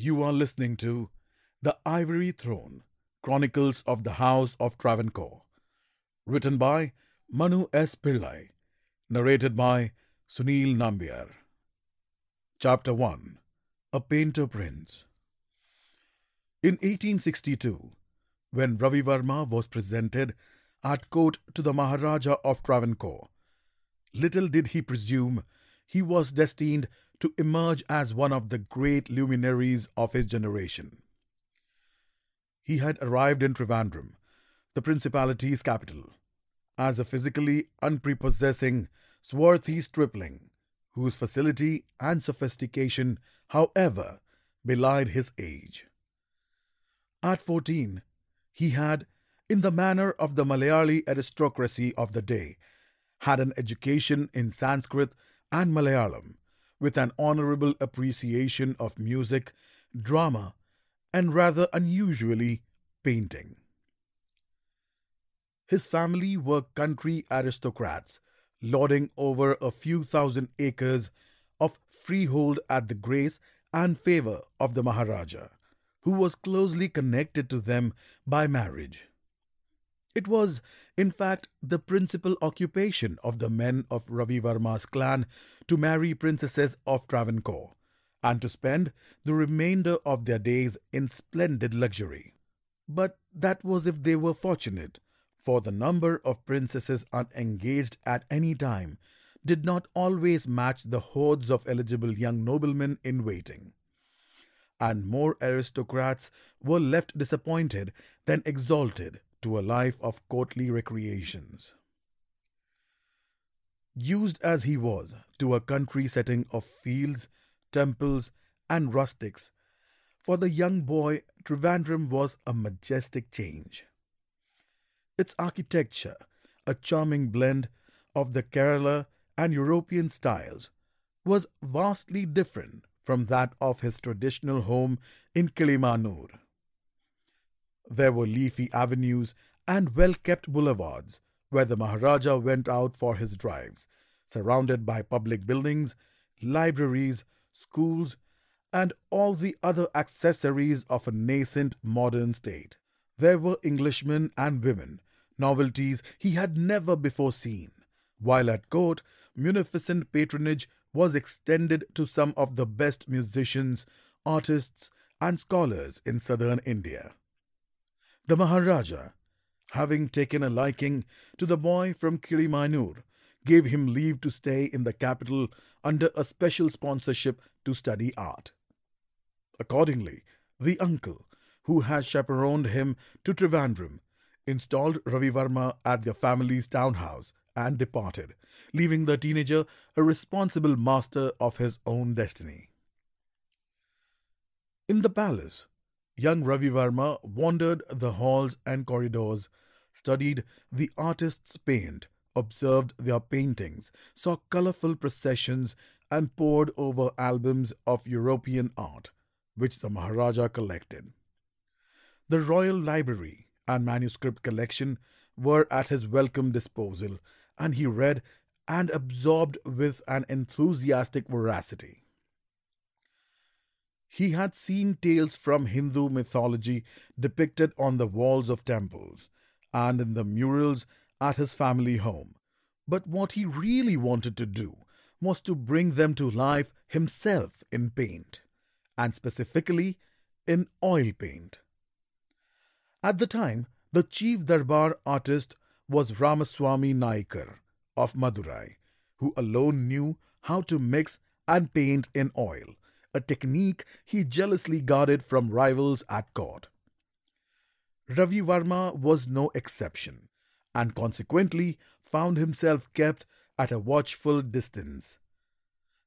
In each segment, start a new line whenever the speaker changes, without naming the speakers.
You are listening to The Ivory Throne Chronicles of the House of Travancore, written by Manu S. Pillai, narrated by Sunil Nambiar. Chapter 1 A Painter Prince. In 1862, when Ravi Varma was presented at court to the Maharaja of Travancore, little did he presume he was destined to emerge as one of the great luminaries of his generation. He had arrived in Trivandrum, the principality's capital, as a physically unprepossessing, swarthy stripling, whose facility and sophistication, however, belied his age. At fourteen, he had, in the manner of the Malayali aristocracy of the day, had an education in Sanskrit and Malayalam, with an honorable appreciation of music, drama, and rather unusually, painting. His family were country aristocrats, lording over a few thousand acres of freehold at the grace and favor of the Maharaja, who was closely connected to them by marriage. It was, in fact, the principal occupation of the men of Ravi Varma's clan to marry princesses of Travancore and to spend the remainder of their days in splendid luxury. But that was if they were fortunate, for the number of princesses unengaged at any time did not always match the hordes of eligible young noblemen in waiting. And more aristocrats were left disappointed than exalted to a life of courtly recreations. Used as he was to a country setting of fields, temples, and rustics, for the young boy, Trivandrum was a majestic change. Its architecture, a charming blend of the Kerala and European styles, was vastly different from that of his traditional home in Kilimanur. There were leafy avenues and well kept boulevards where the Maharaja went out for his drives, surrounded by public buildings, libraries, schools, and all the other accessories of a nascent modern state. There were Englishmen and women, novelties he had never before seen, while at court, munificent patronage was extended to some of the best musicians, artists, and scholars in southern India. The Maharaja, having taken a liking to the boy from Kilimanur, gave him leave to stay in the capital under a special sponsorship to study art. Accordingly, the uncle, who had chaperoned him to Trivandrum, installed Ravi Varma at their family's townhouse and departed, leaving the teenager a responsible master of his own destiny. In the palace, young Ravi Varma wandered the halls and corridors, studied the artists' paint, observed their paintings, saw colorful processions, and pored over albums of European art, which the Maharaja collected. The royal library and manuscript collection were at his welcome disposal, and he read and absorbed with an enthusiastic voracity. He had seen tales from Hindu mythology depicted on the walls of temples and in the murals at his family home. But what he really wanted to do was to bring them to life himself in paint, and specifically in oil paint. At the time, the chief Darbar artist was Ramaswamy Naikar of Madurai, who alone knew how to mix and paint in oil a technique he jealously guarded from rivals at court. Ravi Varma was no exception, and consequently found himself kept at a watchful distance.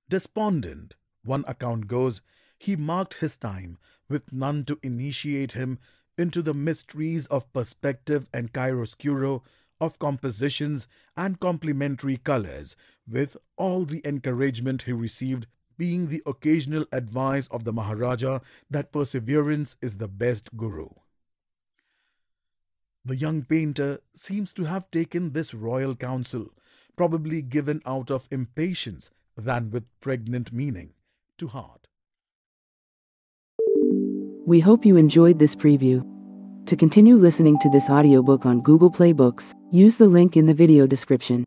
Despondent, one account goes, he marked his time with none to initiate him into the mysteries of perspective and chiaroscuro, of compositions and complementary colors, with all the encouragement he received being the occasional advice of the Maharaja that perseverance is the best guru. The young painter seems to have taken this royal counsel, probably given out of impatience than with pregnant meaning, to heart.
We hope you enjoyed this preview. To continue listening to this audiobook on Google Play Books, use the link in the video description.